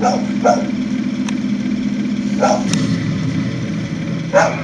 No, no, No.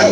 No.